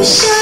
Yes.